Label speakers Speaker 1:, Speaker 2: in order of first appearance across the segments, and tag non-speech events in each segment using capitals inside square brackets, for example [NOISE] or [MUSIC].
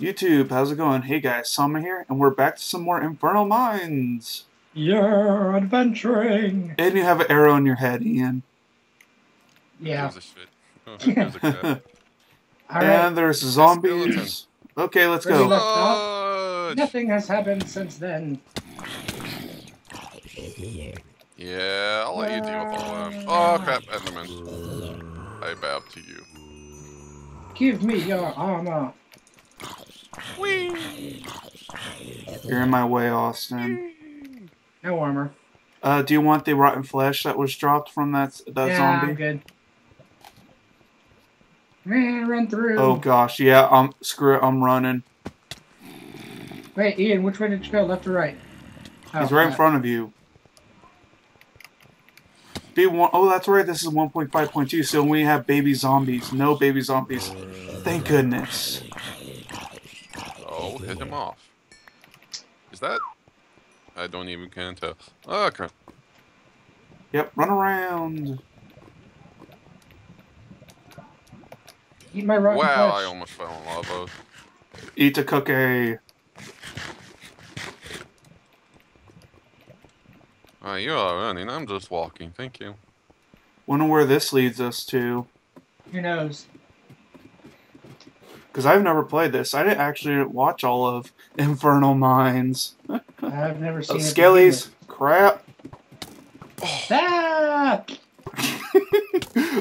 Speaker 1: YouTube, how's it going? Hey guys, Sama here, and we're back to some more Inferno Mines.
Speaker 2: You're adventuring.
Speaker 1: And you have an arrow in your head, Ian.
Speaker 2: Yeah.
Speaker 3: Gives a shit. [LAUGHS] Who gives a [LAUGHS] crap?
Speaker 2: All right.
Speaker 1: and there's zombies. Okay, let's go.
Speaker 2: let's- Nothing has happened since then.
Speaker 3: Yeah, I'll let you deal with all that. Oh crap, Enderman. I bow to you.
Speaker 2: Give me your armor.
Speaker 1: You're in my way, Austin.
Speaker 2: No armor.
Speaker 1: Uh, do you want the rotten flesh that was dropped from that that
Speaker 2: yeah,
Speaker 1: zombie?
Speaker 2: I'm good. Man, run through.
Speaker 1: Oh gosh, yeah. Um, screw it. I'm running.
Speaker 2: Wait, Ian, which way did you go? Left or right?
Speaker 1: He's
Speaker 2: Oh,
Speaker 1: right in front of you. B one. Oh, that's right. This is 1.5.2. So we have baby zombies. No baby zombies. Thank goodness.
Speaker 3: Hit him off. Is that? I don't even can tell. Oh crap.
Speaker 1: Yep. Run around.
Speaker 2: Eat my rotten
Speaker 3: Wow, I almost fell in lava.
Speaker 1: Eat a cookie.
Speaker 3: Uh, you are running. I'm just walking. Thank you.
Speaker 1: Wonder where this leads us to.
Speaker 2: Who knows?
Speaker 1: Because I've never played this. I didn't actually watch all of [LAUGHS] Inferno Mines.
Speaker 2: I've never
Speaker 1: Oh, [LAUGHS]
Speaker 2: seen it. to
Speaker 1: skellies. Crap.
Speaker 2: Ah!
Speaker 1: oh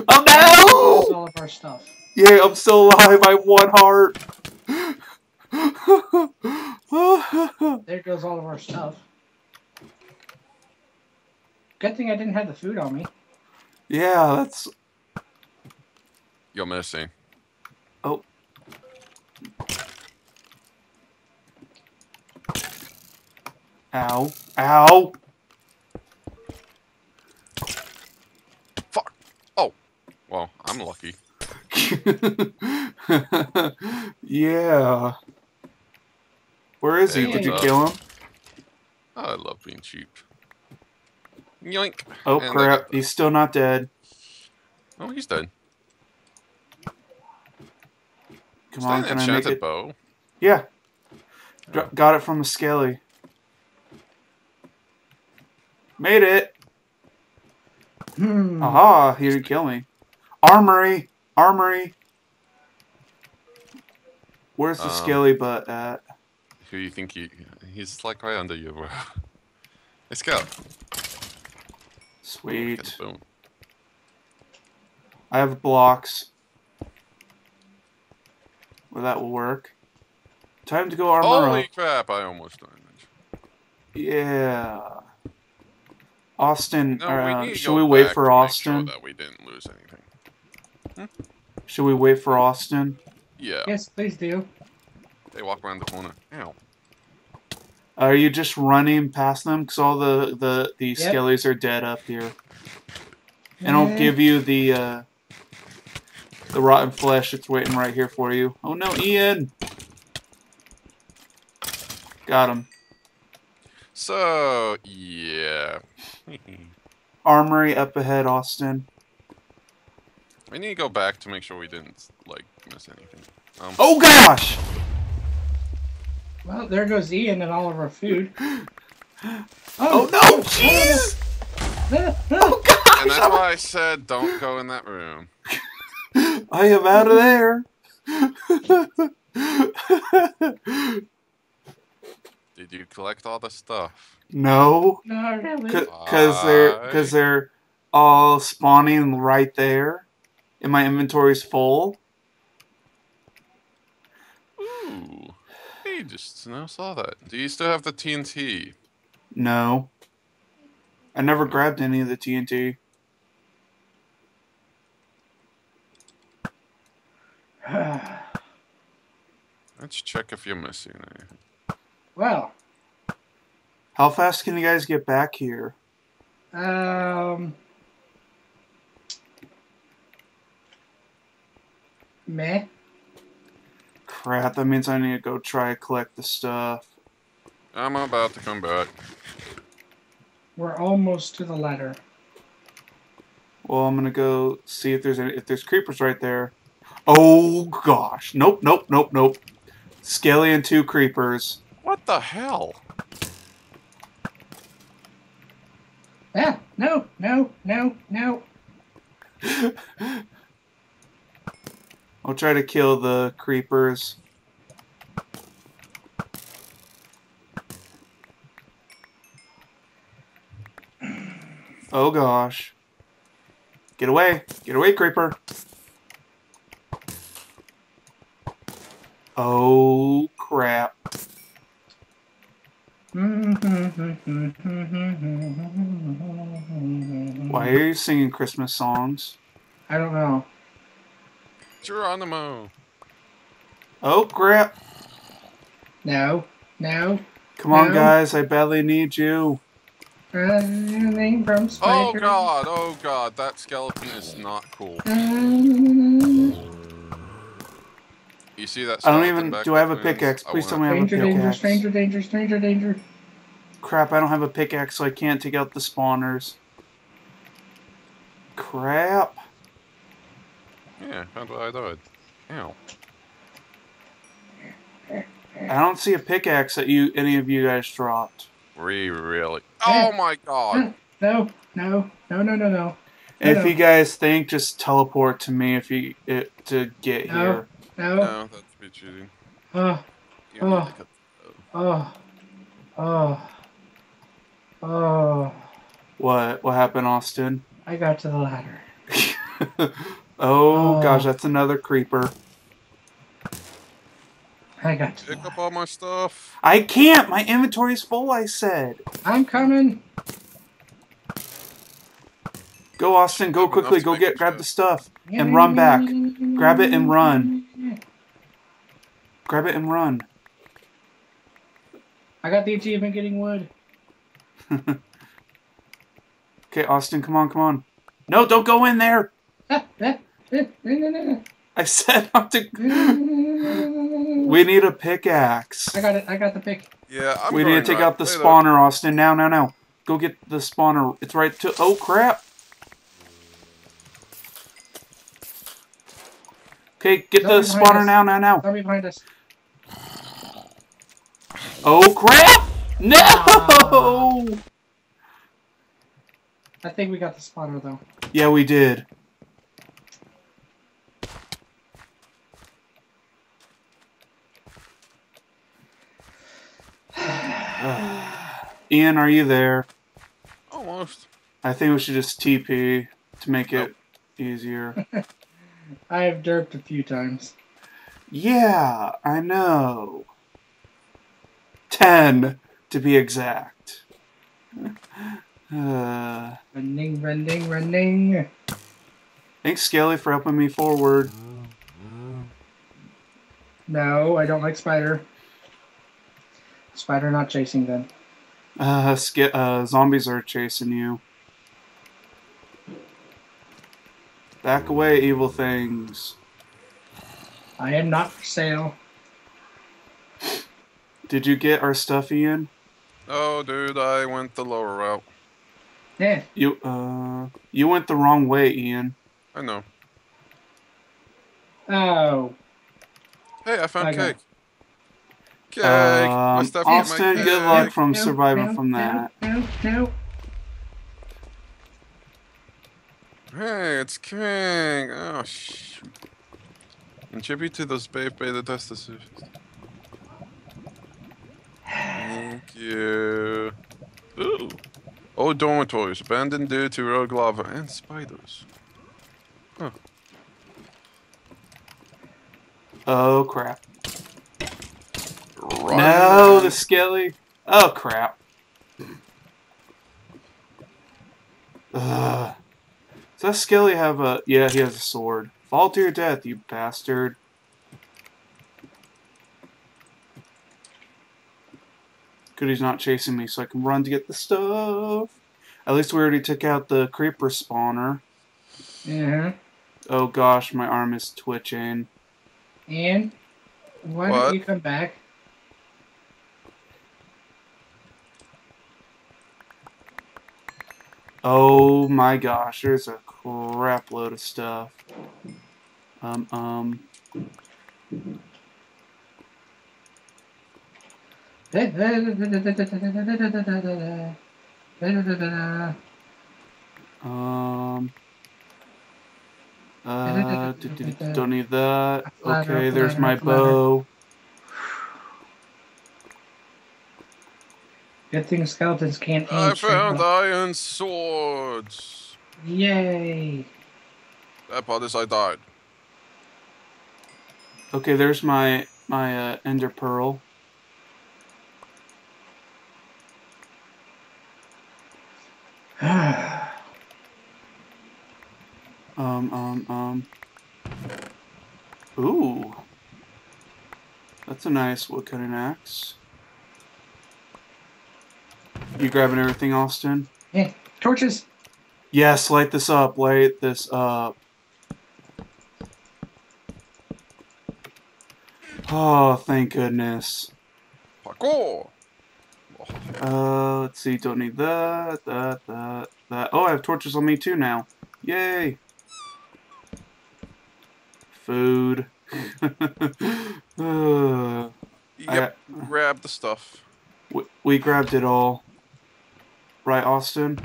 Speaker 2: That's
Speaker 1: no!
Speaker 2: all of our stuff.
Speaker 1: Yeah, I'm still alive. I have one heart. [LAUGHS]
Speaker 2: There goes all of our stuff. Good thing I didn't have the food on me.
Speaker 1: yeah, that's.
Speaker 3: You're missing.
Speaker 1: Ow. Ow!
Speaker 3: Fuck. Oh. Well, I'm lucky. [LAUGHS]
Speaker 1: yeah. Where is he? Did you
Speaker 3: what's
Speaker 1: kill him?
Speaker 3: I love being cheap. Yoink.
Speaker 1: Oh
Speaker 3: And uh,
Speaker 1: crap,
Speaker 3: the-
Speaker 1: he's still not dead.
Speaker 3: Oh, he's dead.
Speaker 1: Come
Speaker 3: Is
Speaker 1: on, can I make it?
Speaker 3: bow?
Speaker 1: Yeah. Dr- got it from a skelly. Made it.
Speaker 2: Hmm.
Speaker 1: Aha, he didn't kill me. Armory! Armory! Where's the
Speaker 3: Um,
Speaker 1: skelly butt at?
Speaker 3: Who you think you? He's like right under you, bro. [LAUGHS] Let's go.
Speaker 1: Sweet.
Speaker 3: Get the.
Speaker 1: I have blocks. Well, that will work. Time to go armor
Speaker 3: Holy
Speaker 1: up.
Speaker 3: crap! I almost died.
Speaker 1: Yeah. Austin,
Speaker 3: No,
Speaker 1: uh,
Speaker 3: we
Speaker 1: should we wait for Austin?
Speaker 3: Sure that we didn't lose anything.
Speaker 1: Should we wait for Austin?
Speaker 3: Yeah.
Speaker 2: Yes, please do.
Speaker 3: They walk around the corner. Ow.
Speaker 1: Are you just running past them? Because all the, the, the
Speaker 2: Yep.
Speaker 1: skellies are dead up here. And I'll give you the uh, the rotten flesh. It's waiting right here for you. Oh no, Ian! Got him.
Speaker 3: So yeah.
Speaker 1: Armory up ahead, Austin.
Speaker 3: we need to go back to make sure we didn't like miss anything. Um,
Speaker 1: Oh gosh!
Speaker 2: Well, there goes Ian and all of our food. [GASPS]
Speaker 1: Oh no! Jeez! Oh gosh! [LAUGHS]
Speaker 3: and that's why I said don't go in that room. [LAUGHS]
Speaker 1: I am out of there. [LAUGHS]
Speaker 3: Did you collect all the stuff?
Speaker 1: no,
Speaker 2: Not really.
Speaker 1: because they're because they're all spawning right there, and my inventory's full.
Speaker 3: Ooh. Hey, just now saw that. Do you still have the TNT?
Speaker 1: No, I never hmm. grabbed any of the TNT. [SIGHS]
Speaker 3: Let's check if you're missing anything.
Speaker 2: well,
Speaker 1: How fast can you guys get back here?
Speaker 2: um, meh.
Speaker 1: Crap, that means I need to go try to collect the stuff.
Speaker 3: I'm about to come back.
Speaker 2: We're almost to the ladder.
Speaker 1: Well, I'm gonna go see if there's any, if there's creepers right there. Oh gosh, nope, nope, nope, nope. Skelly and two creepers.
Speaker 3: What the hell?
Speaker 2: Ah, no, no, no, no.
Speaker 1: I'll try to kill the creepers. Oh gosh. Get away. Get away, creeper. Oh crap. Mm-hmm, mm-hmm, mm-hmm. Why are you singing Christmas songs?
Speaker 2: I don't know.
Speaker 3: Geronimo.
Speaker 1: Oh crap.
Speaker 2: No, no.
Speaker 1: Come on, guys. I badly need you.
Speaker 2: Running from
Speaker 3: Oh god, oh god, that skeleton is not cool. You see that
Speaker 1: I don't even- do I have a pickaxe? Please tell me I have a pickaxe.
Speaker 2: danger,
Speaker 1: pickaxe.
Speaker 2: stranger, danger, stranger, danger.
Speaker 1: Crap, I don't have a pickaxe, so I can't take out the spawners. Crap.
Speaker 3: Yeah, how do I do it? Ow.
Speaker 1: I don't see a pickaxe that you any of you guys dropped.
Speaker 3: Re really? Oh my god!
Speaker 2: No, no, no, no, no, no.
Speaker 1: If
Speaker 2: no.
Speaker 1: you guys think, just teleport to me if you it, to get
Speaker 2: No.
Speaker 1: here.
Speaker 2: No.
Speaker 3: No, that's me cheating.
Speaker 2: Oh, Oh. oh, oh, oh.
Speaker 1: What? What happened, Austin?
Speaker 2: I got to the ladder.
Speaker 1: oh [LAUGHS]
Speaker 2: Oh.
Speaker 1: gosh, that's another creeper.
Speaker 2: I got to the
Speaker 3: Pick up all my stuff.
Speaker 1: I can't. My inventory's full. I said.
Speaker 2: I'm coming.
Speaker 1: Go, Austin. Go quickly. Go get grab the stuff. And run back. Grab it and run. Grab it and run.
Speaker 2: I got the achievement getting wood. [LAUGHS]
Speaker 1: Okay, Austin, come on, come on. No, don't go in there. [LAUGHS] I said not to. We need a pickaxe.
Speaker 2: I got it. I got the pick.
Speaker 3: Yeah, I'm
Speaker 1: we need to take
Speaker 3: right.
Speaker 1: out the
Speaker 3: Wait up.
Speaker 1: spawner, Austin. Now, now, now. Go get the spawner. It's right to. Oh crap. Okay, get the
Speaker 2: Zombie behind
Speaker 1: spawner
Speaker 2: us.
Speaker 1: now, now, now.
Speaker 2: Zombie behind us.
Speaker 1: Oh crap! No!
Speaker 2: Ah. I think we got the spotter though.
Speaker 1: Yeah, we did. [SIGHS] Ian, are you there?
Speaker 3: Almost.
Speaker 1: I think we should just TP to make it
Speaker 3: Nope.
Speaker 1: easier. [LAUGHS]
Speaker 2: I have derped a few times.
Speaker 1: yeah, I know. Ten, to be exact. [LAUGHS] Uh,
Speaker 2: Running, running, running.
Speaker 1: thanks, Skelly, for helping me forward.
Speaker 2: No, I don't like spider. Spider not chasing them.
Speaker 1: Uh, ske- uh, zombies are chasing you. Back away, evil things.
Speaker 2: I am not for sale.
Speaker 1: Did you get our stuff, Ian?
Speaker 3: Oh, dude, I went the lower route.
Speaker 2: Yeah.
Speaker 1: You, uh, you went the wrong way, Ian.
Speaker 3: I know.
Speaker 2: Oh.
Speaker 3: Hey, I found
Speaker 2: I got-
Speaker 3: cake. Cake. my
Speaker 1: Um,
Speaker 3: stuff. my
Speaker 1: Austin,
Speaker 3: cake.
Speaker 1: good luck from
Speaker 2: No,
Speaker 1: surviving
Speaker 2: no,
Speaker 1: from that.
Speaker 2: No, no.
Speaker 3: Hey, it's King. Oh, shoot. Contribute to those Babe Beta test decisions. Thank you. Ooh. Old dormitories, abandoned due to rogue lava and spiders.
Speaker 1: Oh, crap.
Speaker 3: Run.
Speaker 1: No, the skelly. Oh, crap. Ugh. Does that skelly have a... Yeah, he has a sword. Fall to your death, you bastard. Good he's not chasing me, so I can run to get the stuff. At least we already took out the creeper spawner.
Speaker 2: Yeah.
Speaker 1: Oh gosh, my arm is twitching.
Speaker 2: And why
Speaker 3: What?
Speaker 2: don't you come back?
Speaker 1: Oh my gosh, there's a crap load of stuff. Um, um. Um. Uh, don't need that. Okay, there's my bow.
Speaker 2: Good thing skeletons can't aim
Speaker 3: I found iron swords.
Speaker 2: Yay!
Speaker 3: That part is I died.
Speaker 1: Okay, there's my my uh, ender pearl. [SIGHS] Um, um, um. Ooh. That's a nice woodcutting axe. You grabbing everything, Austin?
Speaker 2: Yeah. torches!
Speaker 1: Yes, light this up. Light this up. Oh, thank goodness.
Speaker 3: Parkour.
Speaker 1: Uh, let's see. Don't need that, that, that, that. Oh, I have torches on me too now. Yay! Food. uh, [LAUGHS]
Speaker 3: Yep. [SIGHS] Grab the stuff.
Speaker 1: we, we grabbed it all. Right, Austin?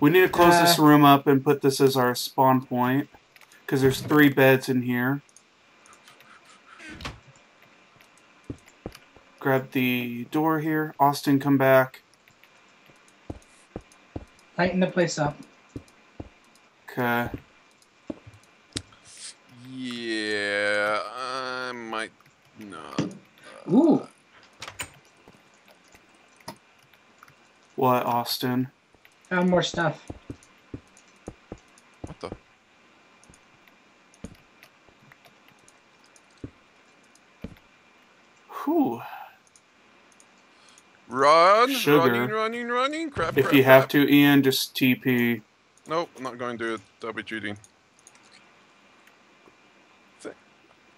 Speaker 1: We need to close this
Speaker 2: Uh.
Speaker 1: room up and put this as our spawn point. Because there's three beds in here. Grab the door here. Austin, come back.
Speaker 2: Lighten the place up.
Speaker 1: Okay.
Speaker 3: Yeah, I might not.
Speaker 2: Uh, Ooh,
Speaker 1: What, Austin?
Speaker 2: found more stuff.
Speaker 3: What the?
Speaker 1: Whew.
Speaker 3: Run,
Speaker 1: Sugar.
Speaker 3: running, running, running. Crap.
Speaker 1: If
Speaker 3: crap,
Speaker 1: you have to, Ian, just TP.
Speaker 3: Nope, I'm not going to do it. That'll be cheating.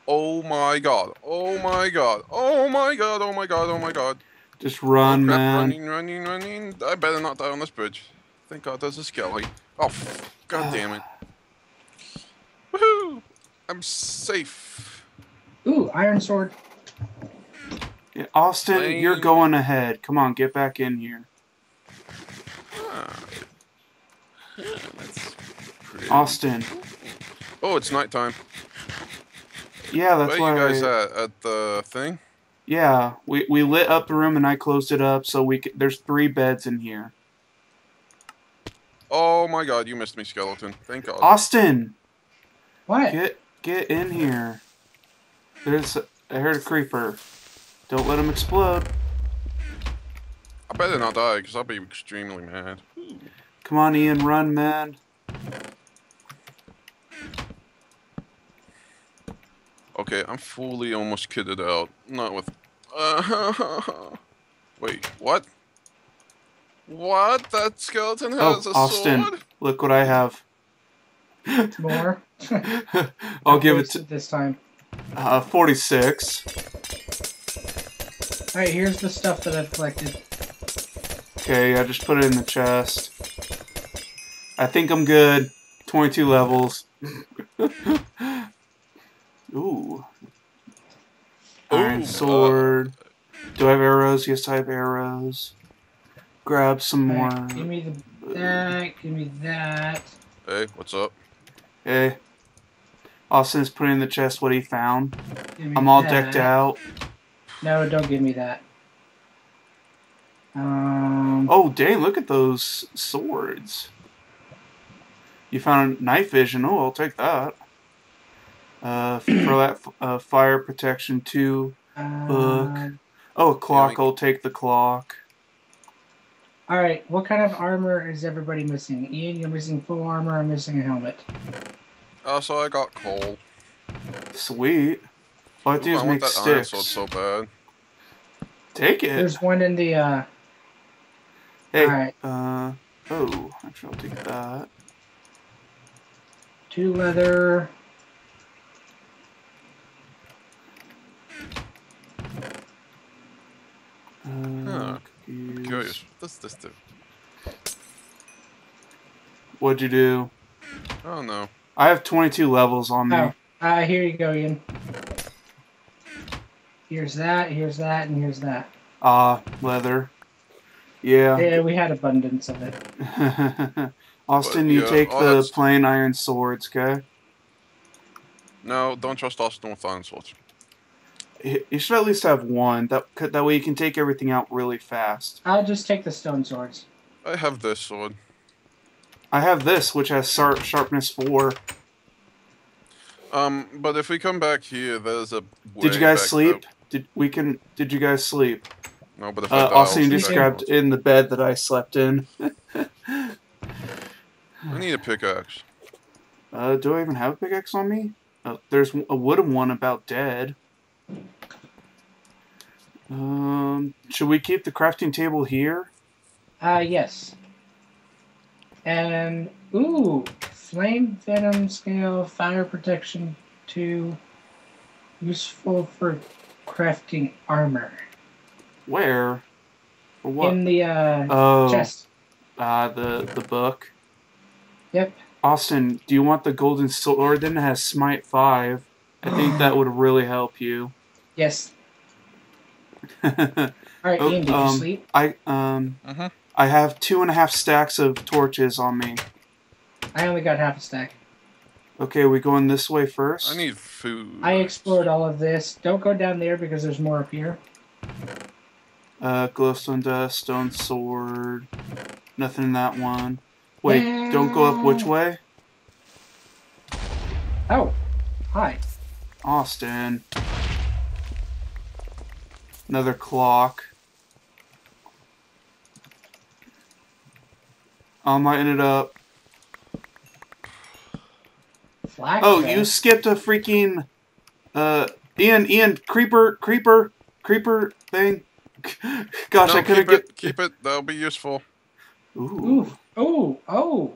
Speaker 3: Oh my god. Oh my god. Oh my god. Oh my god. Oh my god.
Speaker 1: Just run,
Speaker 3: oh, crap,
Speaker 1: man.
Speaker 3: Running, running, running. I better not die on this bridge. Thank god there's a skelly. Oh, f- god ah. damn it. Woohoo! I'm safe.
Speaker 2: Ooh, iron sword.
Speaker 1: Yeah, Austin, you're going ahead. Come on, get back in here.
Speaker 3: Ah. That's
Speaker 1: Austin.
Speaker 3: Oh, it's nighttime.
Speaker 1: Yeah, that's
Speaker 3: Where
Speaker 1: why.
Speaker 3: you guys at? At the thing?
Speaker 1: Yeah, we, we lit up the room and I closed it up so we c there's three beds in here.
Speaker 3: Oh my god, you missed me, skeleton. Thank god.
Speaker 1: Austin,
Speaker 2: What?
Speaker 1: get get in here. There's I heard a creeper. Don't let them explode.
Speaker 3: I better not die, because I'll be extremely mad.
Speaker 1: Come on, Ian, run, man.
Speaker 3: Okay, I'm fully almost kitted out. Not with. [LAUGHS] Wait, what? What? That skeleton
Speaker 1: Oh,
Speaker 3: has a
Speaker 1: Austin,
Speaker 3: sword?
Speaker 1: look what I have.
Speaker 2: More? [LAUGHS]
Speaker 1: I'll give it
Speaker 2: Wasted
Speaker 1: to
Speaker 2: this time.
Speaker 1: uh, 46.
Speaker 2: Alright, here's the stuff that I've collected.
Speaker 1: Okay, I just put it in the chest. I think I'm good. 22 levels. [LAUGHS] Ooh. Iron
Speaker 3: Ooh, uh,
Speaker 1: sword. Do I have arrows? Yes, I have arrows. Grab some more.
Speaker 2: Give me the that, give me that.
Speaker 3: Hey, what's up?
Speaker 1: Okay. Austin's putting in the chest what he found. I'm all
Speaker 2: that.
Speaker 1: decked out.
Speaker 2: No, don't give me that. Um,
Speaker 1: Oh, dang, look at those swords. You found a night vision. Oh, I'll take that. Uh, for that uh, fire protection too. book.
Speaker 2: um,
Speaker 1: Oh, a clock.
Speaker 3: Yoink.
Speaker 1: I'll take the clock.
Speaker 2: all right, what kind of armor is everybody missing? Ian, you're missing full armor. I'm missing a helmet.
Speaker 3: Oh, so I got coal.
Speaker 1: Sweet. All I have to do
Speaker 3: Ooh,
Speaker 1: is
Speaker 3: I want
Speaker 1: make
Speaker 3: that iron sword
Speaker 1: sticks.
Speaker 3: so bad.
Speaker 1: Take it.
Speaker 2: There's one in the. uh
Speaker 1: Hey.
Speaker 2: Alright.
Speaker 1: Uh. Oh, actually, I'll take that.
Speaker 2: Two leather.
Speaker 1: Uh,
Speaker 3: Huh. Curious. What does this do?
Speaker 1: What'd you do?
Speaker 3: Oh no.
Speaker 1: I have 22 levels on me.
Speaker 2: Oh, uh, here you go, Ian. Here's that. Here's that, and here's that.
Speaker 1: Ah, leather. Yeah.
Speaker 2: Yeah, we had abundance of it. [LAUGHS]
Speaker 1: Austin,
Speaker 3: But,
Speaker 1: you
Speaker 3: yeah,
Speaker 1: take the
Speaker 3: that's-
Speaker 1: plain iron swords, okay?
Speaker 3: No, don't trust Austin with iron swords.
Speaker 1: You should at least have one. That that way you can take everything out really fast.
Speaker 2: I'll just take the stone swords.
Speaker 3: I have this sword.
Speaker 1: I have this, which has sharp, sharpness four.
Speaker 3: Um, but if we come back here, there's a.
Speaker 1: Did you guys
Speaker 3: back
Speaker 1: sleep? Did we can? Did you guys sleep?
Speaker 3: No, but if I
Speaker 1: Uh,
Speaker 3: die,
Speaker 1: Austin
Speaker 3: I'll
Speaker 1: just
Speaker 3: stay.
Speaker 1: grabbed in the bed that I slept in.
Speaker 3: I need a pickaxe.
Speaker 1: Uh, do I even have a pickaxe on me? Uh, there's a wooden one about dead. Um, should we keep the crafting table here?
Speaker 2: Uh, yes. And, ooh, flame venom scale, fire protection 2, useful for crafting armor.
Speaker 1: Where? For what?
Speaker 2: In the, uh,
Speaker 1: oh,
Speaker 2: chest.
Speaker 1: uh, the the book.
Speaker 2: Yep.
Speaker 1: Austin, do you want the golden sword? Then it has smite five. I think that would really help you. [GASPS]
Speaker 2: Yes. [LAUGHS] Alright,
Speaker 1: Oh,
Speaker 2: Ian, did
Speaker 1: um,
Speaker 2: you sleep?
Speaker 1: I um
Speaker 3: Mhm.
Speaker 1: I have two and a half stacks of torches on me.
Speaker 2: I only got half a stack.
Speaker 1: Okay, we going this way first?
Speaker 3: I need food.
Speaker 2: I explored all of this. Don't go down there because there's more up here.
Speaker 1: Uh, glowstone dust, stone sword. Nothing in that one. Wait, don't go up which way?
Speaker 2: Oh, hi.
Speaker 1: Austin. Another clock. Um, I ended up.
Speaker 2: Flag.
Speaker 1: Oh, you skipped a freaking. Uh, Ian, Ian, creeper, creeper, creeper thing. [LAUGHS] Gosh,
Speaker 3: No,
Speaker 1: I couldn't
Speaker 3: keep
Speaker 1: get.
Speaker 3: it. Keep it. That'll be useful.
Speaker 1: Ooh.
Speaker 2: Ooh. Oh, oh.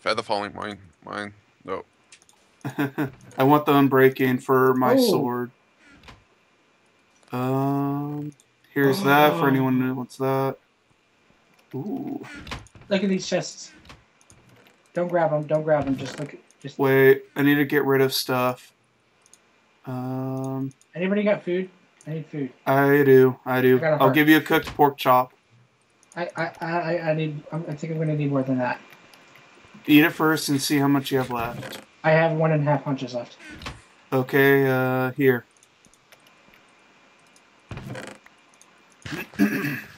Speaker 3: Feather falling. Mine. Mine. No. [LAUGHS]
Speaker 1: I want the unbreaking for my
Speaker 2: Oh.
Speaker 1: sword. Um, here's that for
Speaker 2: Oh.
Speaker 1: anyone who wants that. Ooh.
Speaker 2: Look at these chests. Don't grab them. Don't grab them. Just look. Just.
Speaker 1: Wait, I need to get rid of stuff. Um,
Speaker 2: Anybody got food? I need food.
Speaker 1: I do, I do.
Speaker 2: I got a
Speaker 1: I'll give you a cooked pork chop.
Speaker 2: I I I, I need. I'm, think I'm gonna need more than that.
Speaker 1: Eat it first and see how much you have left.
Speaker 2: I have one and a half punches left.
Speaker 1: Okay, uh, here. [CLEARS THROAT]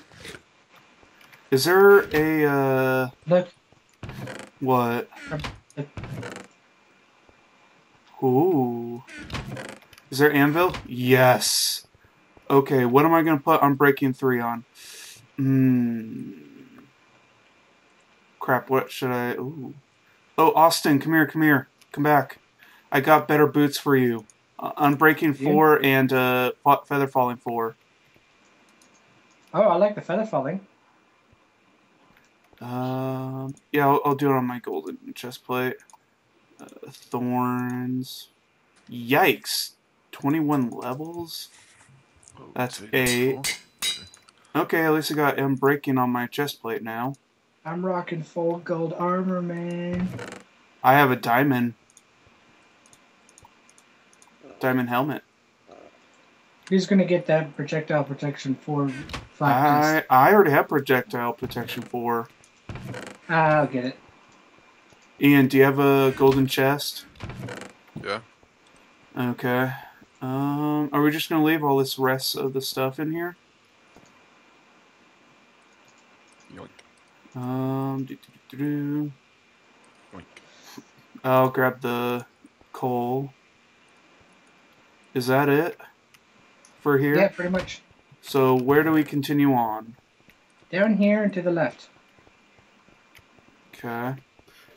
Speaker 1: Is there a, uh,
Speaker 2: Look.
Speaker 1: what? Ooh. Is there anvil? Yes. Okay, what am I gonna put on breaking three on? Hmm. Crap, what should I... Ooh. Oh, Austin, come here, come here. Come back. I got better boots for you. Uh, Unbreaking
Speaker 2: Yeah.
Speaker 1: 4 and uh, Feather Falling 4.
Speaker 2: Oh, I like the feather falling.
Speaker 1: Um, yeah, I'll, I'll do it on my golden chest plate. Uh, thorns. Yikes. 21 levels?
Speaker 3: Oh,
Speaker 1: That's
Speaker 3: take
Speaker 1: eight. Okay, at least I got Unbreaking on my chest plate now.
Speaker 2: I'm rocking full gold armor, man.
Speaker 1: I have a diamond. Diamond helmet.
Speaker 2: Who's gonna get that projectile protection for five?
Speaker 1: I I already have projectile protection for.
Speaker 2: I'll get it.
Speaker 1: Ian, do you have a golden chest?
Speaker 3: Yeah.
Speaker 1: Okay. Um, are we just gonna leave all this rest of the stuff in here?
Speaker 3: Yoink.
Speaker 1: Um, do, do, do, do.
Speaker 3: Yoink.
Speaker 1: I'll grab the coal. Is that it for here?
Speaker 2: Yeah, pretty much.
Speaker 1: So where do we continue on?
Speaker 2: Down here and to the left.
Speaker 1: Okay.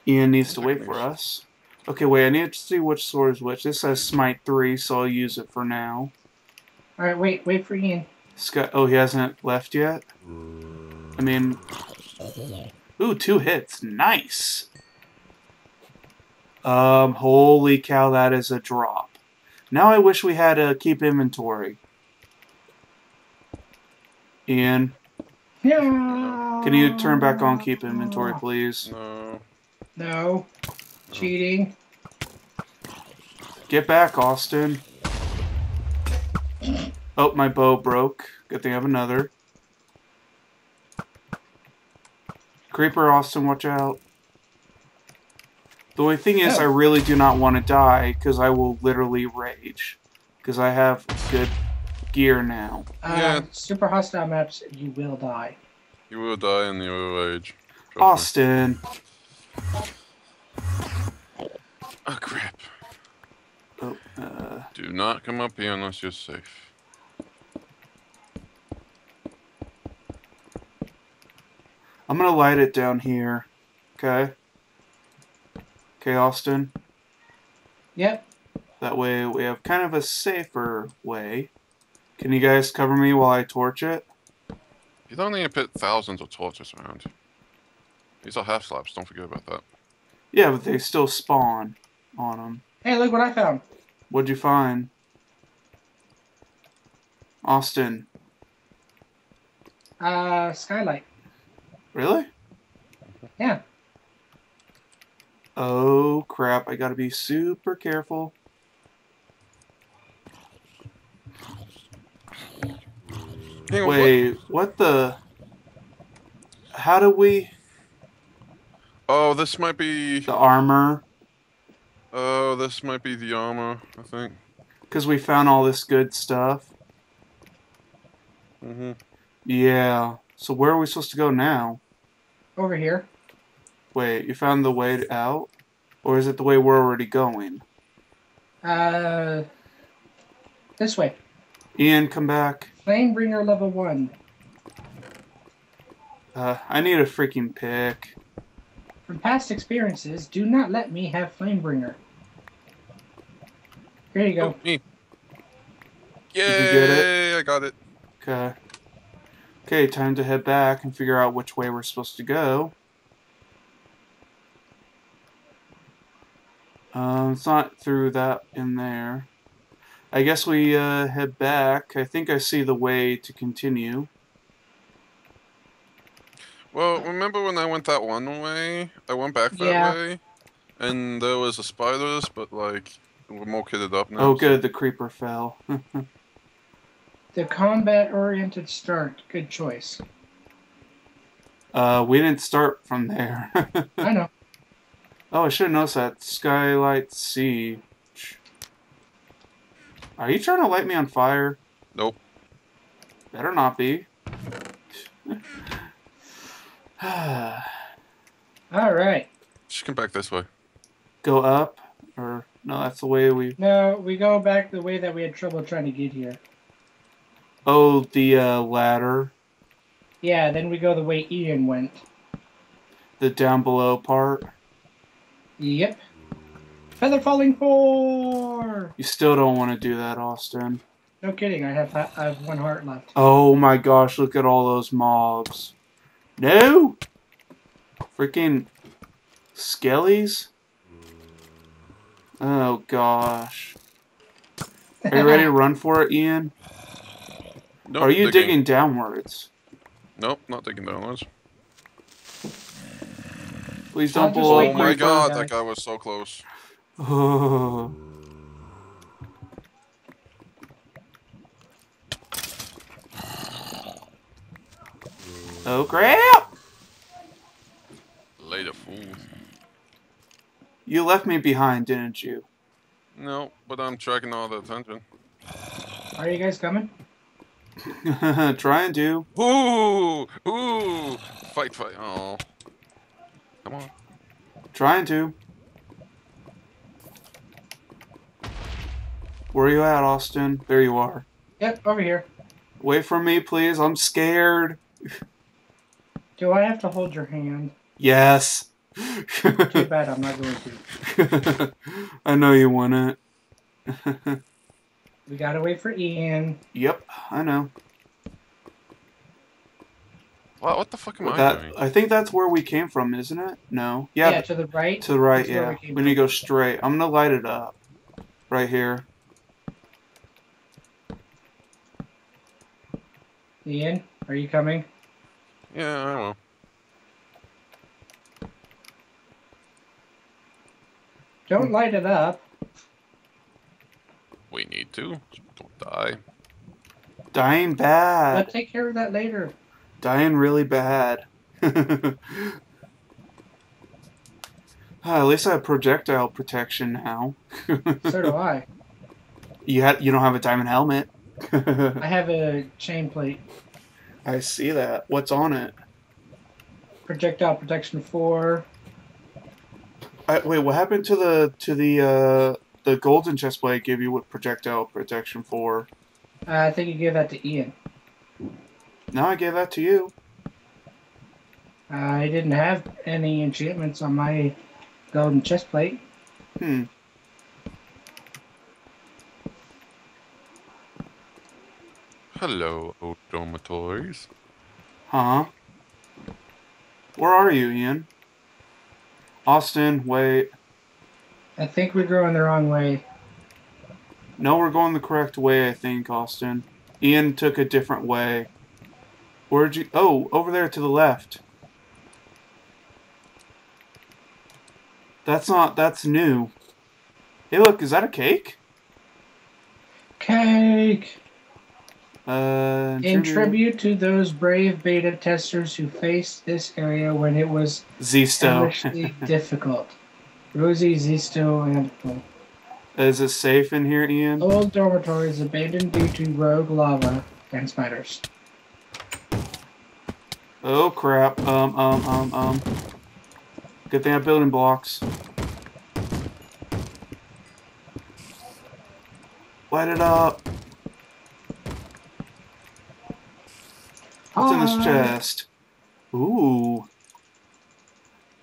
Speaker 1: Ian needs to wait for us. Okay, wait, I need to see which sword is which. This says Smite 3, so I'll use it for now.
Speaker 2: All right, wait, wait for Ian.
Speaker 1: Scott, oh, he hasn't left yet? I mean, ooh, two hits. Nice. Um, holy cow, that is a drop. Now I wish we had a keep inventory. Ian,
Speaker 2: Yeah.
Speaker 1: can you turn back on keep inventory, please?
Speaker 3: No.
Speaker 2: No. Cheating.
Speaker 1: Get back, Austin. Oh, my bow broke. Good thing I have another. Creeper, Austin, watch out. The only thing is,
Speaker 2: oh.
Speaker 1: I really do not want to die, because I will literally rage. Because I have good gear now.
Speaker 2: Um,
Speaker 3: yeah.
Speaker 2: Super hostile maps, you will die.
Speaker 3: You will die and you will rage. Austin!
Speaker 1: Austin.
Speaker 3: Oh crap.
Speaker 1: Oh, uh,
Speaker 3: Do not come up here unless you're safe.
Speaker 1: I'm gonna light it down here. Okay. Okay, Austin.
Speaker 2: Yep.
Speaker 1: That way we have kind of a safer way. Can you guys cover me while I torch it?
Speaker 3: You don't need to put thousands of torches around. These are half slabs, don't forget about that.
Speaker 1: Yeah, but they still spawn on them.
Speaker 2: Hey, look what I found.
Speaker 1: What'd you find? Austin.
Speaker 2: Uh, skylight.
Speaker 1: Really?
Speaker 2: Yeah.
Speaker 1: Oh crap, I gotta be super careful.
Speaker 3: Hang on, what?
Speaker 1: Wait, what the? How do we.
Speaker 3: Oh, this might be.
Speaker 1: The armor?
Speaker 3: Oh, this might be the armor, I think.
Speaker 1: Because we found all this good stuff.
Speaker 3: Mm-hmm.
Speaker 1: Yeah. So where are we supposed to go now?
Speaker 2: Over here.
Speaker 1: Wait, you found the way out? Or is it the way we're already going?
Speaker 2: Uh, this way.
Speaker 1: Ian, come back.
Speaker 2: Flamebringer level one.
Speaker 1: Uh, I need a freaking pick.
Speaker 2: From past experiences, do not let me have Flamebringer. Here you go.
Speaker 3: Oh, me.
Speaker 1: you get it?
Speaker 3: Yay! I got it.
Speaker 1: Okay. Okay, time to head back and figure out which way we're supposed to go. Um, it's not through that in there. I guess we uh, head back. I think I see the way to continue.
Speaker 3: Well, remember when I went that one way? I went back that
Speaker 2: Yeah.
Speaker 3: way, and there was a spiders, but like we're more kitted up now.
Speaker 1: Oh,
Speaker 3: so-
Speaker 1: good, the creeper fell. [LAUGHS]
Speaker 2: The combat-oriented start. Good choice.
Speaker 1: uh, we didn't start from there. [LAUGHS]
Speaker 2: I know.
Speaker 1: oh, I should have noticed that. Skylight C. Are you trying to light me on fire?
Speaker 3: Nope.
Speaker 1: Better not be. [LAUGHS] [SIGHS]
Speaker 2: All right.
Speaker 3: Just come back this way.
Speaker 1: Go up? Or, no, that's the way we.
Speaker 2: No, we go back the way that we had trouble trying to get here.
Speaker 1: Oh, the uh, ladder.
Speaker 2: Yeah, then we go the way Ian went.
Speaker 1: The down below part.
Speaker 2: Yep. Feather falling four.
Speaker 1: You still don't want to do that, Austin.
Speaker 2: No kidding. I have I have one heart left.
Speaker 1: Oh my gosh, look at all those mobs. No! Freaking skellies? Oh gosh. Are you ready to run for it, Ian?
Speaker 3: Nope,
Speaker 1: Are you digging downwards?
Speaker 3: Nope, not digging downwards.
Speaker 1: Please don't blow
Speaker 2: wait
Speaker 3: Oh
Speaker 1: up
Speaker 2: my
Speaker 3: my
Speaker 1: my
Speaker 2: turn,
Speaker 3: god,
Speaker 2: guys.
Speaker 3: that guy was so close.
Speaker 1: Oh. [LAUGHS] Oh crap!
Speaker 3: Later, fool.
Speaker 1: You left me behind, didn't you?
Speaker 3: No, but I'm tracking all the attention.
Speaker 2: Are you guys coming? [LAUGHS]
Speaker 1: Trying to.
Speaker 3: Ooh! Ooh! Fight, fight. Oh. Come on.
Speaker 1: Trying to. Where are you at, Austin? There you are.
Speaker 2: Yep, over here.
Speaker 1: Wait for me, please. I'm scared. [LAUGHS]
Speaker 2: Do I have to hold your hand?
Speaker 1: Yes.
Speaker 2: Too bad I'm not going to. [LAUGHS]
Speaker 1: I know you want it. [LAUGHS]
Speaker 2: We gotta wait for Ian.
Speaker 1: yep, I know.
Speaker 3: Wow, what the fuck am I doing?
Speaker 1: I think that's where we came from, isn't it? No.
Speaker 2: Yeah,
Speaker 1: Yeah,
Speaker 2: to the right.
Speaker 1: to the right. Yeah,
Speaker 2: we came
Speaker 1: we need to go straight. I'm gonna light it up, right here.
Speaker 2: Ian, are you coming?
Speaker 3: Yeah, I will.
Speaker 2: Don't light it up.
Speaker 3: We need to. Don't die.
Speaker 1: Dying bad.
Speaker 2: I'll take care of that later.
Speaker 1: Dying really bad. [LAUGHS] Ah, at least I have projectile protection now. [LAUGHS]
Speaker 2: So do I.
Speaker 1: you had you don't have a diamond helmet. [LAUGHS]
Speaker 2: I have a chain plate.
Speaker 1: I see that. What's on it?
Speaker 2: Projectile protection four.
Speaker 1: I, wait, what happened to the to the uh the golden chest plate gave you with projectile protection for?
Speaker 2: Uh, I think you gave that to Ian.
Speaker 1: No, I gave that to you.
Speaker 2: I didn't have any enchantments on my golden chest plate.
Speaker 1: Hmm.
Speaker 3: Hello, old dormitories.
Speaker 1: Huh? Where are you, Ian? Austin, wait.
Speaker 2: I think we're going the wrong way.
Speaker 1: No, we're going the correct way, I think, Austin. Ian took a different way. Where'd you... Oh, over there to the left. That's not... That's new. Hey, look, is that a cake?
Speaker 2: Cake!
Speaker 1: Uh,
Speaker 2: In tribute to those brave beta testers who faced this area when it was
Speaker 1: Zisto. [LAUGHS]
Speaker 2: difficult. Rosie, Zisto, and
Speaker 1: Is it safe in here, Ian?
Speaker 2: old dormitory is abandoned due to rogue lava and spiders.
Speaker 1: Oh crap. Um, um, um, um. Good thing I have building blocks. Light it up. What's in this chest? Ooh.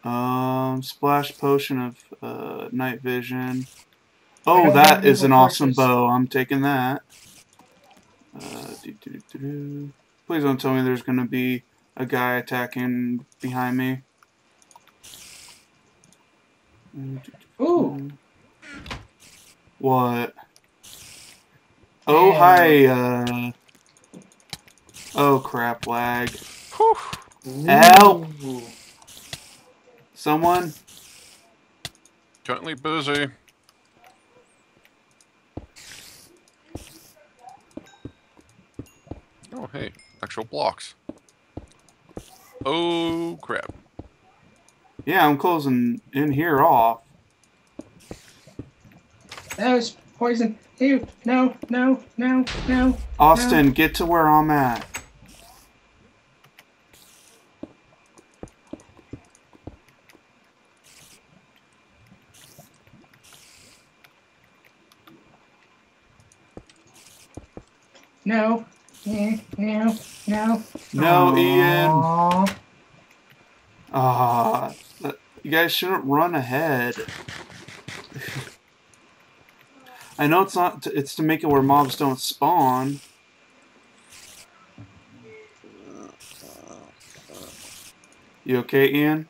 Speaker 1: Um, splash potion of uh, night vision. Oh, that is an awesome bow. I'm taking that. Uh, doo -doo -doo -doo. Please don't tell me there's gonna be a guy attacking behind me.
Speaker 2: Ooh,
Speaker 1: What? Oh, hi, uh... Oh, crap, lag.
Speaker 3: Whew.
Speaker 1: Help! Someone?
Speaker 3: Currently busy. Oh, hey, actual blocks. Oh, crap.
Speaker 1: Yeah, I'm closing in here off.
Speaker 2: That was poison. Ew, no, no, no, no.
Speaker 1: Austin, get to where I'm at.
Speaker 2: No, no, no.
Speaker 1: No, Ian.
Speaker 2: Aw.
Speaker 1: Ah, that- you guys shouldn't run ahead. [LAUGHS] I know it's not. To, it's to make it where mobs don't spawn. You okay, Ian?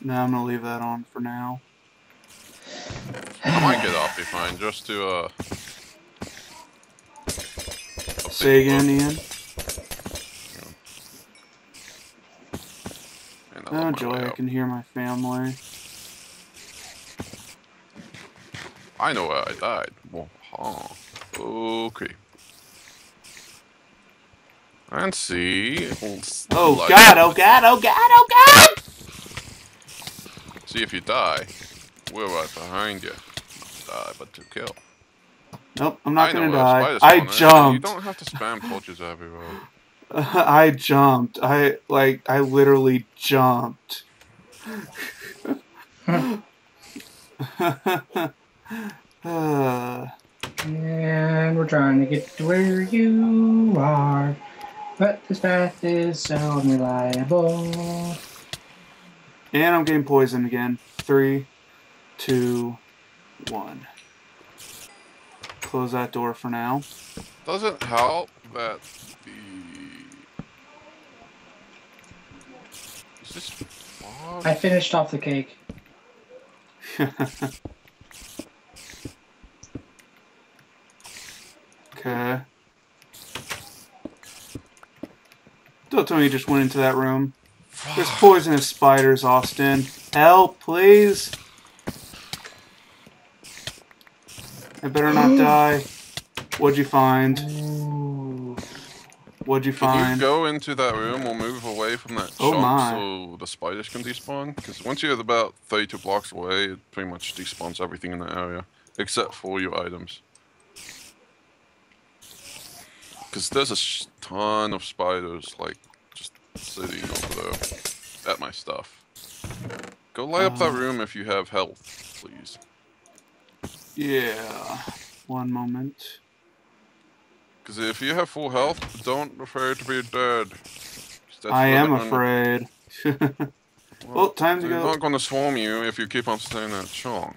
Speaker 1: No, I'm gonna leave that on for now.
Speaker 3: I might get off behind just to, uh...
Speaker 1: Say again, Ian.
Speaker 3: I'll
Speaker 1: Oh, joy, I can hear my family.
Speaker 3: I know where I died. Well, huh. Okay. And see.
Speaker 1: Oh god, oh god, oh god, oh god!
Speaker 3: See if you die. We're right behind you. Not die, but to kill.
Speaker 1: Nope, I'm not
Speaker 3: I
Speaker 1: gonna die. I
Speaker 3: jumped. You don't have to spam torches everywhere. [LAUGHS]
Speaker 1: I jumped. I like I literally jumped. Uh,
Speaker 2: And we're trying to get to where you are. But this path is so unreliable.
Speaker 1: and I'm getting poisoned again. Three, two, one. Close that door for now.
Speaker 3: Doesn't help that the. Is this fog?
Speaker 2: I finished off the cake. [LAUGHS]
Speaker 1: okay. Don't tell me you just went into that room. There's poisonous spiders, Austin. Help, please. I better not die. What'd you find? What'd you
Speaker 3: Can you
Speaker 1: find?
Speaker 3: go into that room we'll move away from that
Speaker 1: Oh
Speaker 3: chunk
Speaker 1: my.
Speaker 3: so the spiders can despawn? Because once you're about 32 blocks away, it pretty much despawns everything in the area, except for your items. Because there's a sh- ton of spiders, like, just sitting over there at my stuff. Go light up that
Speaker 1: Uh.
Speaker 3: room if you have health, please.
Speaker 1: Yeah. One moment.
Speaker 3: Because if you have full health, don't afraid to be dead.
Speaker 1: I am afraid. [LAUGHS] Well, time to
Speaker 3: They're
Speaker 1: go.
Speaker 3: not gonna swarm you if you keep on staying that chunk.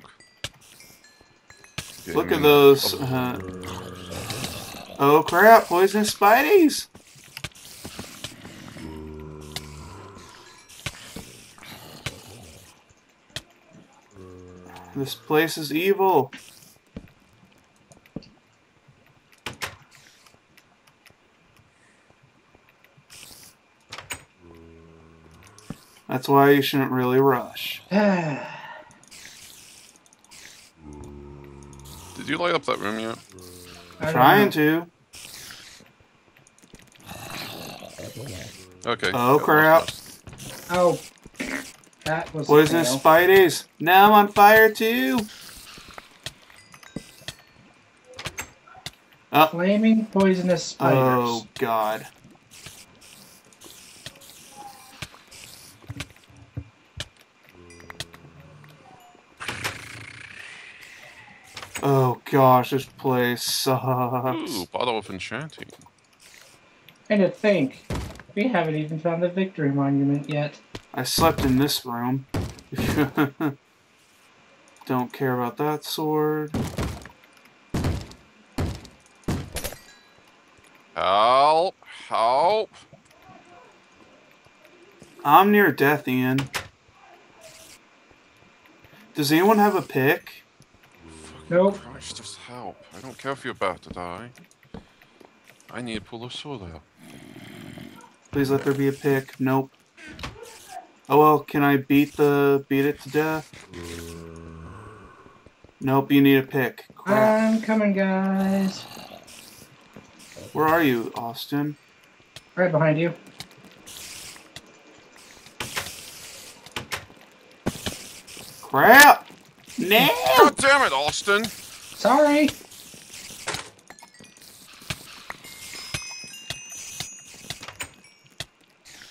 Speaker 1: Look at those. Uh, oh crap! Poisonous spideys. This place is evil. That's why you shouldn't really rush. [SIGHS]
Speaker 3: Did you light up that room yet?
Speaker 1: Trying to.
Speaker 3: Okay.
Speaker 1: Oh, crap.
Speaker 2: Oh, that was
Speaker 1: Poisonous
Speaker 2: fail.
Speaker 1: spideys. Now I'm on fire too. Oh,
Speaker 2: Flaming poisonous spiders.
Speaker 1: oh God. Oh gosh, this place sucks.
Speaker 3: Ooh, bottle of enchanting.
Speaker 2: And to think, we haven't even found the victory monument yet.
Speaker 1: I slept in this room. [LAUGHS] Don't care about that sword.
Speaker 3: Help! Help!
Speaker 1: I'm near death, Ian. Does anyone have a pick?
Speaker 2: Nope.
Speaker 3: Christ, just help. I don't care if you're about to die. I need to pull a sword out.
Speaker 1: Please let there be a pick. Nope. Oh well, can I beat the beat it to death? Nope, you need a pick. Crap.
Speaker 2: I'm coming, guys.
Speaker 1: Where are you, Austin?
Speaker 2: Right behind you.
Speaker 1: Crap! No!
Speaker 3: God damn it, Austin!
Speaker 2: Sorry.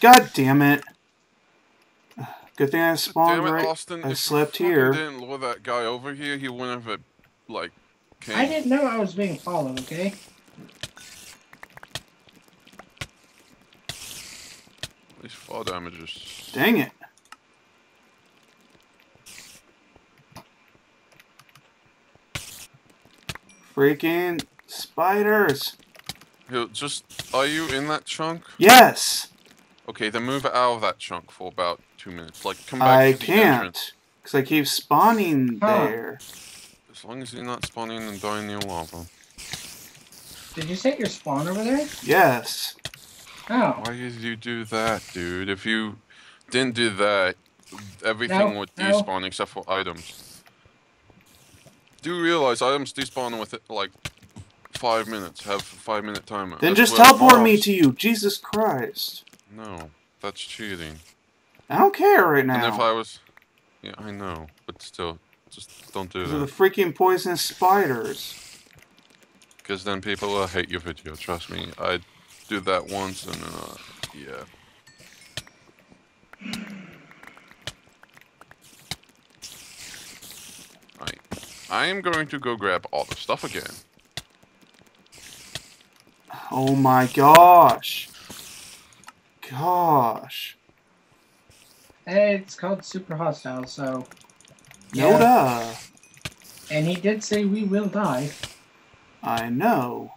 Speaker 1: God damn it! Good thing I spawned
Speaker 3: Damn it,
Speaker 1: right.
Speaker 3: Austin!
Speaker 1: I
Speaker 3: if you
Speaker 1: slept
Speaker 3: fucking
Speaker 1: here.
Speaker 3: Didn't lure that guy over here. He wouldn't have uh, like. Came.
Speaker 2: I didn't know I was being followed, okay?
Speaker 3: At least fall damages.
Speaker 1: Dang it! Freaking spiders!
Speaker 3: Here, just are you in that chunk?
Speaker 1: Yes!
Speaker 3: Okay, then move out of that chunk for about two minutes. Like, come back
Speaker 1: I
Speaker 3: to the entrance.
Speaker 1: can't. Because I keep spawning
Speaker 2: Huh.
Speaker 1: there.
Speaker 3: As long as you're not spawning and dying near lava.
Speaker 2: Did you set your spawn over there?
Speaker 1: Yes.
Speaker 2: Oh.
Speaker 3: Why did you do that, dude? If you didn't do that, everything
Speaker 2: No,
Speaker 3: would
Speaker 2: no.
Speaker 3: despawn except for items. Do you realize items despawn with it, like five minutes? Have a five minute timer.
Speaker 1: Then
Speaker 3: As
Speaker 1: just teleport me to you. Jesus Christ.
Speaker 3: No, that's cheating.
Speaker 1: I don't care right now.
Speaker 3: And if. I was, yeah, I know, but still, just don't do
Speaker 1: Because of the freaking poisonous spiders.
Speaker 3: Because then people will hate your video. Trust me, I did that once, and uh, yeah. I am going to go grab all the stuff again.
Speaker 1: Oh my gosh. Gosh.
Speaker 2: Hey, it's called Super Hostile, so.
Speaker 1: No duh.
Speaker 2: And he did say we will die.
Speaker 1: I know.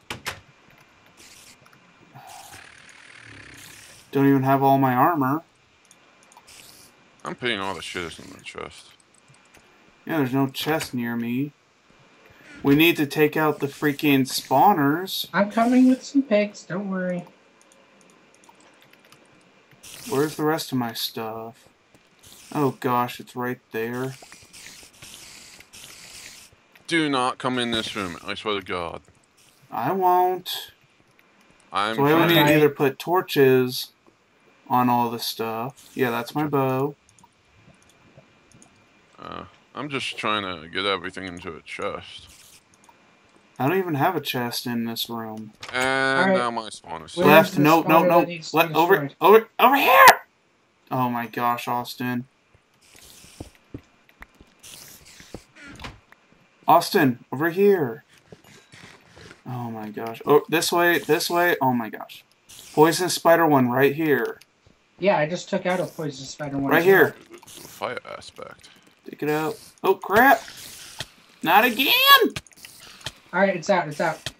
Speaker 1: Don't even have all my armor.
Speaker 3: I'm putting all the shit in my chest.
Speaker 1: Yeah, there's no chest near me. We need to take out the freaking spawners.
Speaker 2: I'm coming with some pigs, don't worry.
Speaker 1: Where's the rest of my stuff? Oh gosh, it's right there.
Speaker 3: Do not come in this room. I swear to God.
Speaker 1: I won't.
Speaker 3: I'm
Speaker 1: So we would
Speaker 3: trying-
Speaker 1: need to either put torches on all the stuff. Yeah, that's my bow.
Speaker 3: uh, I'm just trying to get everything into a chest.
Speaker 1: I don't even have a chest in this room.
Speaker 3: And
Speaker 2: Alright.
Speaker 3: now my spawn is
Speaker 1: Left, no, no, no.
Speaker 2: that
Speaker 1: Let over, over, over here. Oh my gosh, Austin. Austin, over here. Oh my gosh. Oh, this way, this way. Oh my gosh. Poison spider one right here.
Speaker 2: Yeah, I just took out a poison spider one.
Speaker 1: Right
Speaker 2: as well.
Speaker 1: here.
Speaker 3: fire aspect.
Speaker 1: Take it out. Oh crap. Not again.
Speaker 2: Alright, it's out, it's out.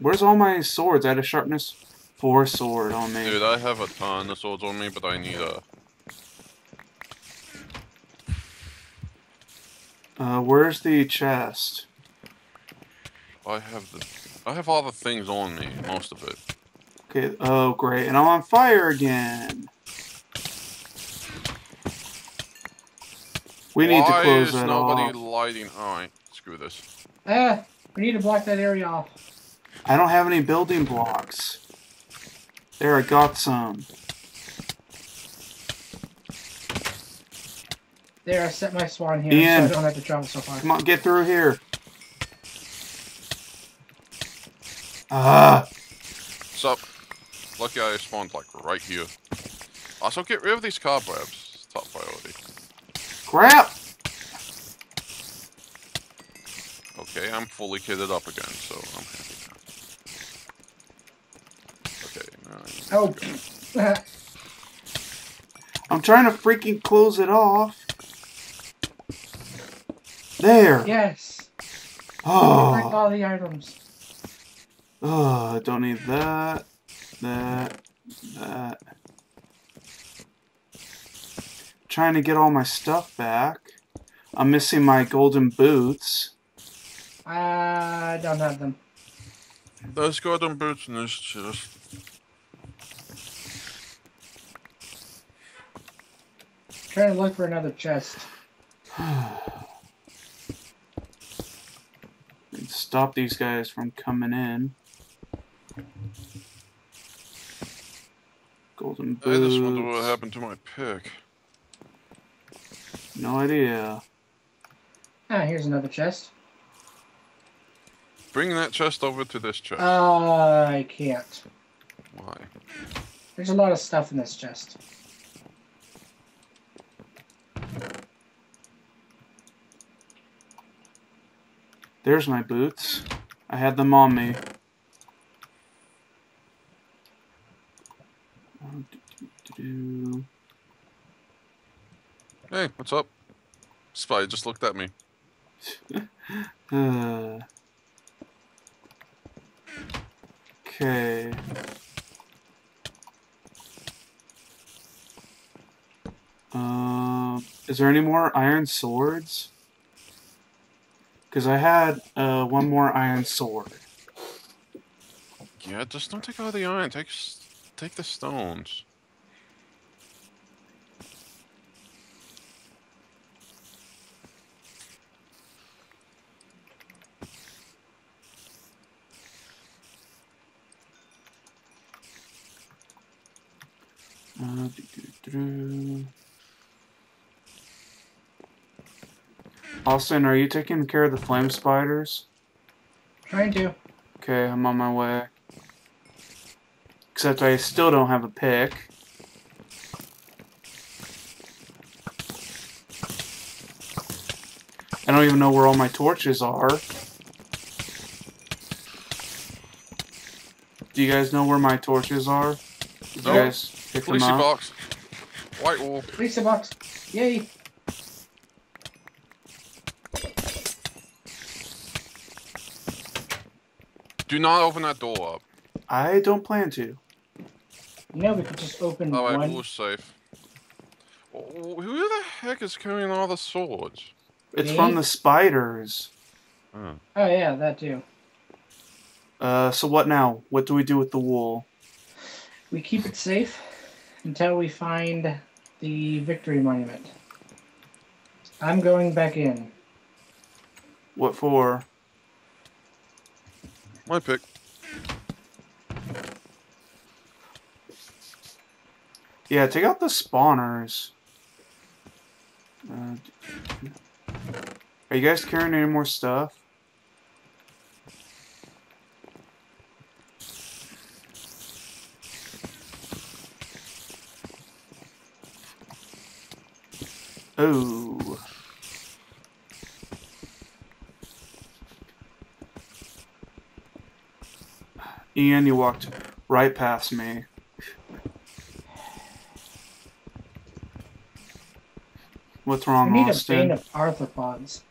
Speaker 1: Where's all my swords? I had a sharpness four sword oh, on me.
Speaker 3: Dude, I have a ton of swords on me, but I need a.
Speaker 1: Uh, where's the chest?
Speaker 3: I have the. I have all the things on me, most of it.
Speaker 1: Okay. Oh, great. And I'm on fire again. We need to
Speaker 3: Why
Speaker 1: close
Speaker 3: is
Speaker 1: that
Speaker 3: nobody
Speaker 1: off.
Speaker 3: lighting? Alright, screw this.
Speaker 2: Ah, we need to block that area off.
Speaker 1: I don't have any building blocks. There, I got some.
Speaker 2: There, I set my spawn here
Speaker 1: Ian.
Speaker 2: so I don't have to travel so far.
Speaker 1: Come on, get through here. Ah,
Speaker 3: Sup? Lucky I spawned like right here. Also, get rid of these cobwebs. Top priority.
Speaker 1: crap.
Speaker 3: Okay, I'm fully kitted up again, so I'm happy now. Okay, now I need-
Speaker 2: Oh, [LAUGHS]
Speaker 1: I'm trying to freaking close it off. There.
Speaker 2: yes. Break
Speaker 1: Oh.
Speaker 2: all the items.
Speaker 1: Oh, I don't need that, that, that. Trying to get all my stuff back. I'm missing my golden boots.
Speaker 2: I don't have them.
Speaker 3: There's golden boots in this chest.
Speaker 2: trying to look for another chest. [SIGHS] [SIGHS] [SIGHS]
Speaker 1: Stop these guys from coming in. Golden boots.
Speaker 3: I just wonder what happened to my pick.
Speaker 1: No idea.
Speaker 2: Ah, here's another chest.
Speaker 3: Bring that chest over to this chest.
Speaker 2: Uh, I can't.
Speaker 3: Why?
Speaker 2: There's a lot of stuff in this chest.
Speaker 1: There's my boots. I had them on me. Uh.
Speaker 3: Hey, what's up? Spy just looked at me. [LAUGHS]
Speaker 1: Uh. Okay. Um, is there any more iron swords? Because I had uh, one more iron sword.
Speaker 3: Yeah, just don't take all the iron. Take, take the stones.
Speaker 1: Uh. Austin, are you taking care of the flame spiders?
Speaker 2: Trying to.
Speaker 1: Okay, I'm on my way. Except I still don't have a pick. I don't even know where all my torches are. Do you guys know where my torches are? Did you guys pick them up?
Speaker 3: box. White wall.
Speaker 2: Lisa box. Yay.
Speaker 3: Do not open that door up.
Speaker 1: I don't plan to.
Speaker 2: You know we could just open
Speaker 3: Alright,
Speaker 2: one.
Speaker 3: wall's safe. Oh, Who the heck is carrying all the swords?
Speaker 1: It's
Speaker 2: Me?
Speaker 1: from the spiders.
Speaker 3: Oh.
Speaker 2: Oh yeah, that too.
Speaker 1: Uh, so what now? What do we do with the wool?
Speaker 2: We keep it safe until we find the victory monument. I'm going back in.
Speaker 1: What for?
Speaker 3: My pick.
Speaker 1: Yeah, take out the spawners. Uh, are you guys carrying any more stuff? Oh. Ian, you walked right past me. What's wrong, We
Speaker 2: need a bane
Speaker 1: Austin?
Speaker 2: of arthropods.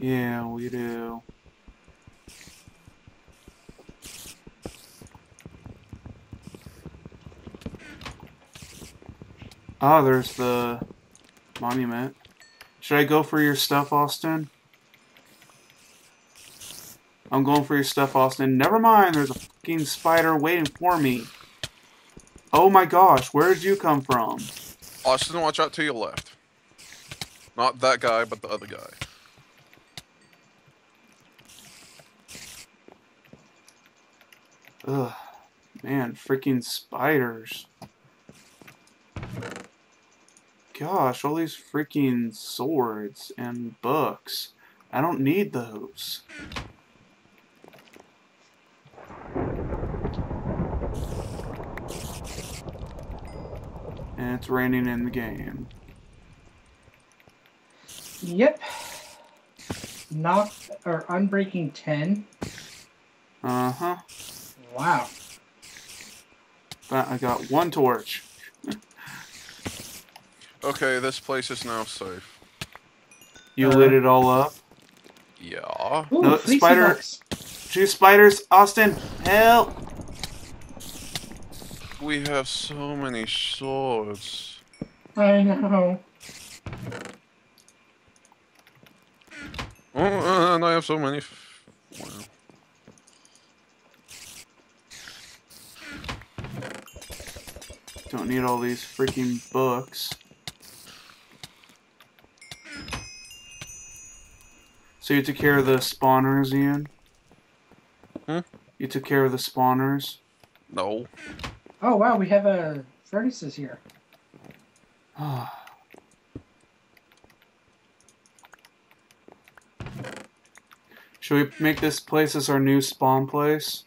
Speaker 1: Yeah, we do. Ah, there's the monument. Should I go for your stuff, Austin? I'm going for your stuff, Austin. Never mind, there's a fucking spider waiting for me. Oh my gosh, where did you come from?
Speaker 3: Austin, watch out to your left. Not that guy, but the other guy.
Speaker 1: Ugh, man, freaking spiders. Gosh, all these freaking swords and books. I don't need those. And it's raining in the game.
Speaker 2: Yep. Knock or unbreaking ten.
Speaker 1: Uh huh.
Speaker 2: Wow.
Speaker 1: But I got one torch. [LAUGHS]
Speaker 3: Okay, this place is now safe.
Speaker 1: You
Speaker 2: Uh.
Speaker 1: lit it all up.
Speaker 3: Yeah.
Speaker 2: Ooh,
Speaker 1: No,
Speaker 2: fleecy
Speaker 1: spider- Two spiders, Austin, help!
Speaker 3: We have so many swords.
Speaker 2: I know.
Speaker 3: Oh, uh, and I have so many. F- wow.
Speaker 1: Don't need all these freaking books. So you took care of the spawners, Ian?
Speaker 3: Hmm?
Speaker 1: You took care of the spawners?
Speaker 3: No.
Speaker 2: Oh wow, we have uh, furnaces here. [SIGHS]
Speaker 1: Should we make this place as our new spawn place?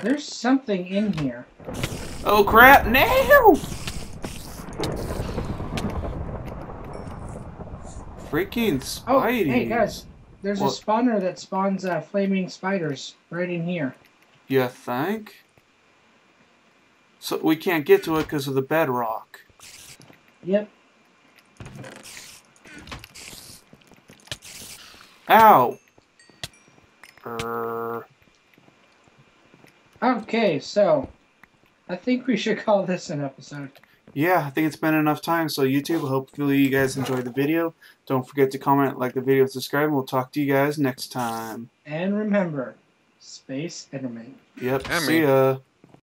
Speaker 2: There's something in here.
Speaker 1: Oh crap, no! Freaking spidey.
Speaker 2: Oh, hey guys, there's a spawner that spawns uh, flaming spiders right in here.
Speaker 1: You think? So we can't get to it because of the bedrock.
Speaker 2: Yep.
Speaker 1: Ow! Err.
Speaker 2: Okay, so I think we should [LAUGHS] call this an episode.
Speaker 1: Yeah, I think it's been enough time. So YouTube, hopefully you guys enjoyed the video. Don't forget to comment, like the video, subscribe, and we'll talk to you guys next time.
Speaker 2: And remember, Space Enderman.
Speaker 1: Yep,
Speaker 3: And
Speaker 1: see ya.